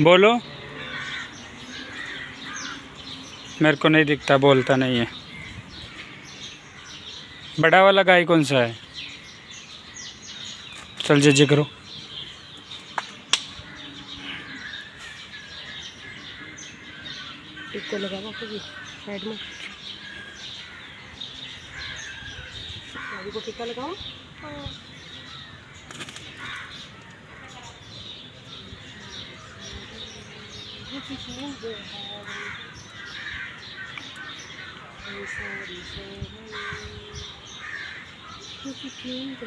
बोलो। मेरे को नहीं दिखता, बोलता नहीं है। बड़ा वाला गाय कौन सा है? चल जे जे करो साइड में। को लगाओ Thank you.